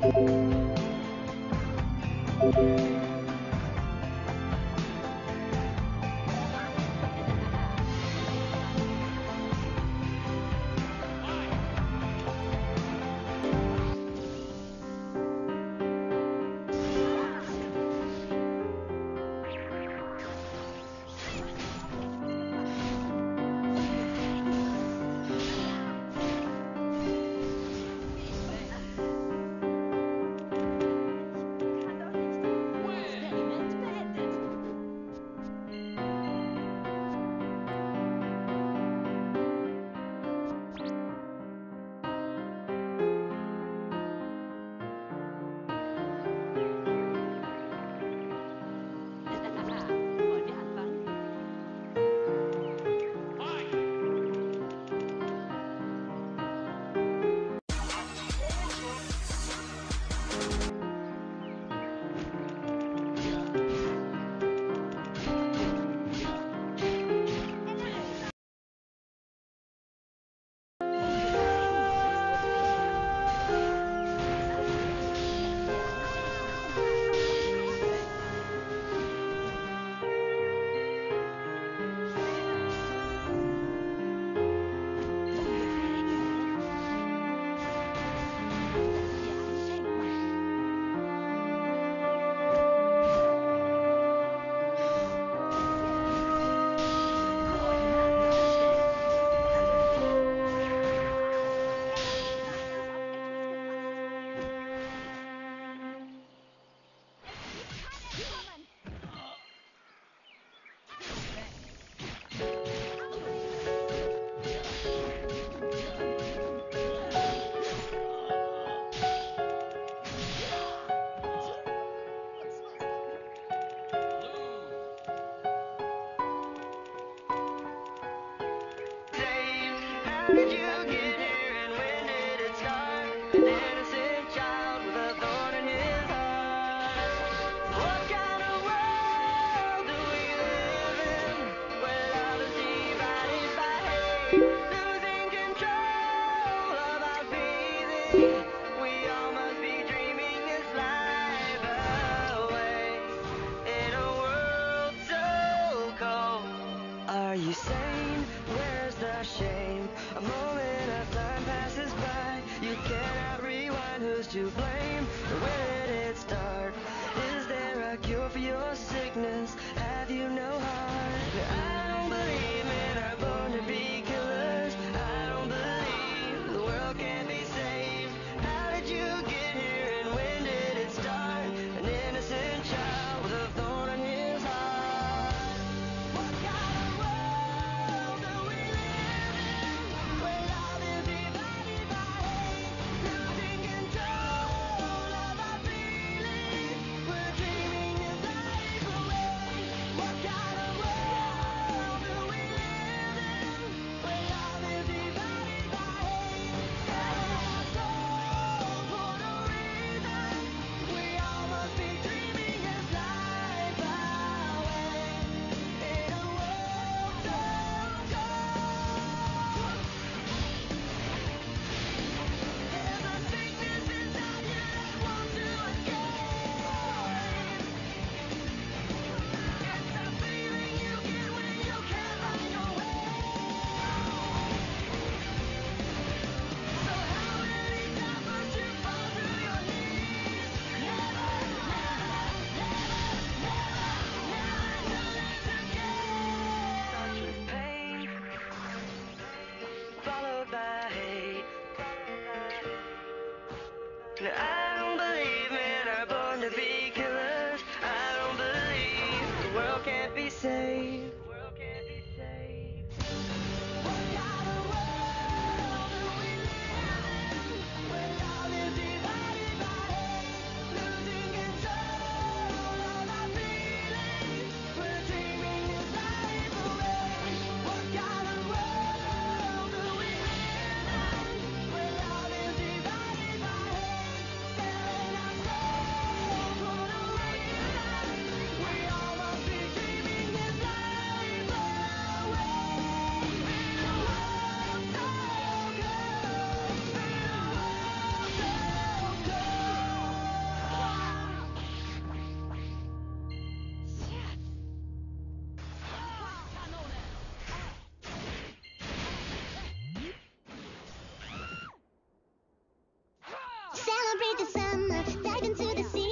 Thank you. Sickness? Have you no dive into the sea.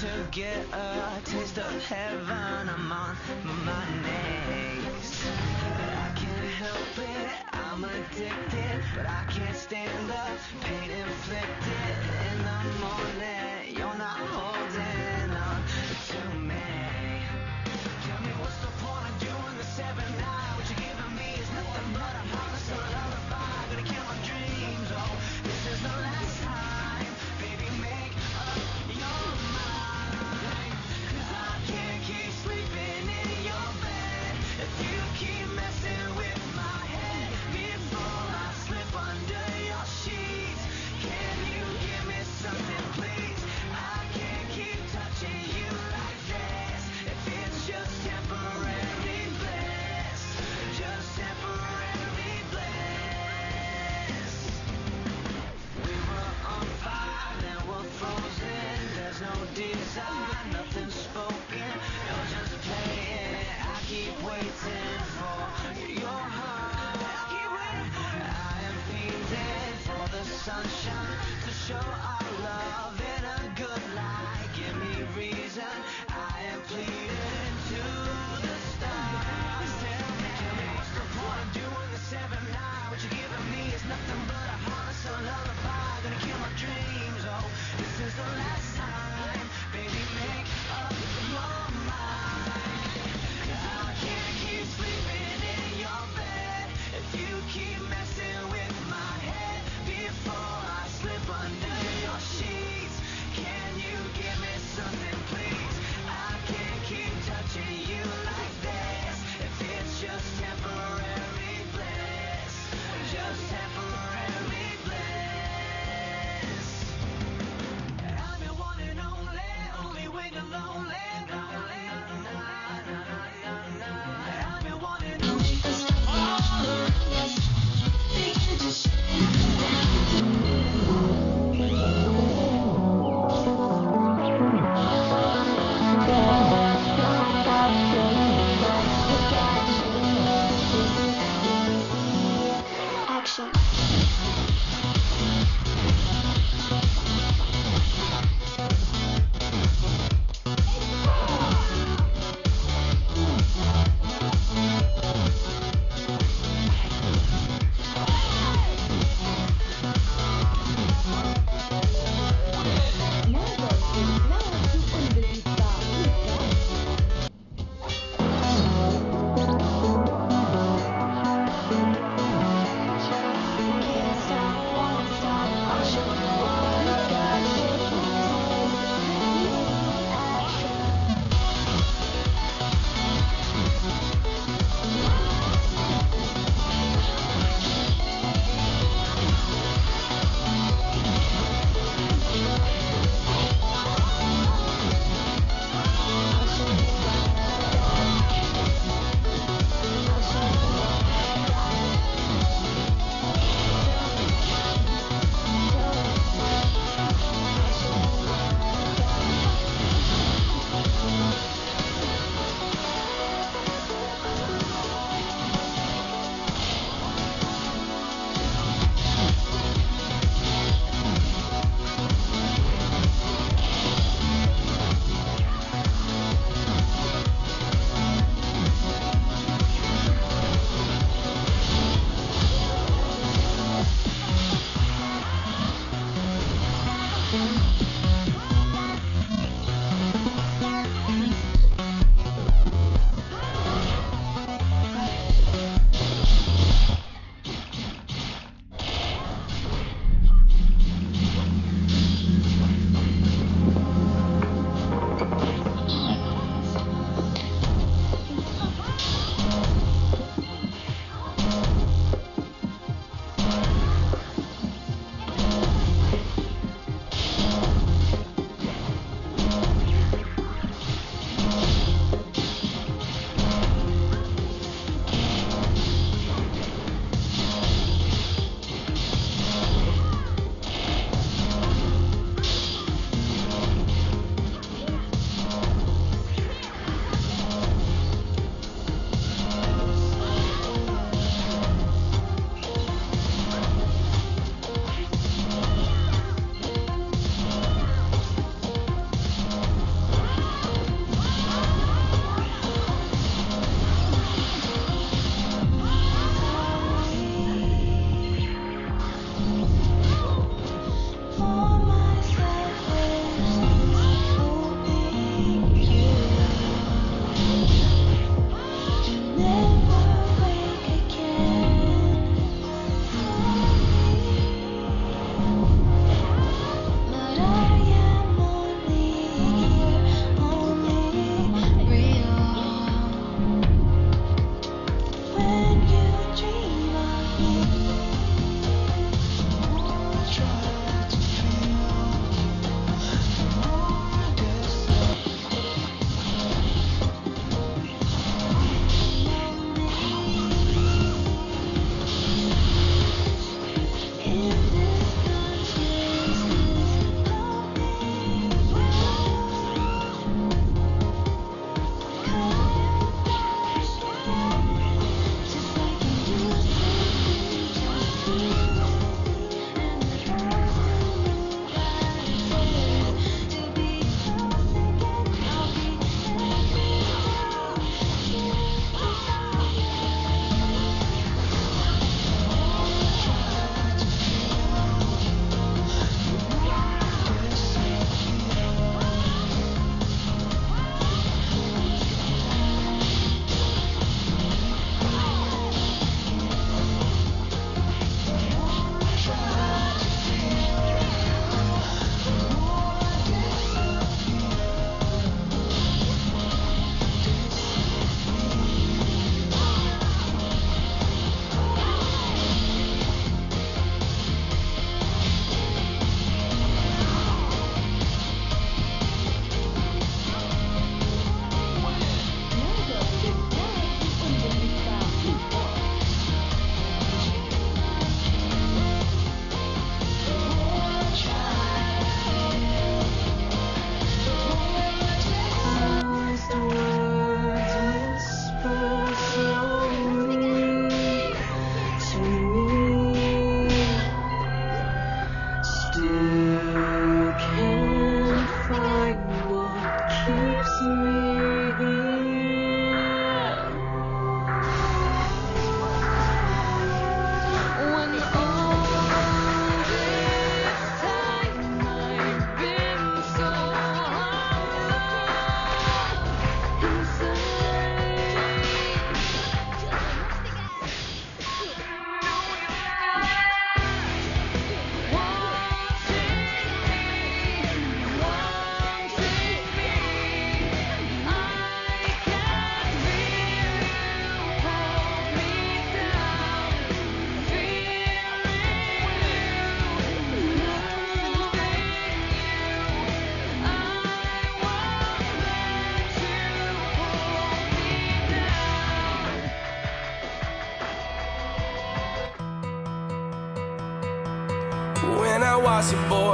to get a taste of heaven. I'm on my knees. I can't help it, I'm addicted, but I can't stand the pain inflicted in the morning. Boy.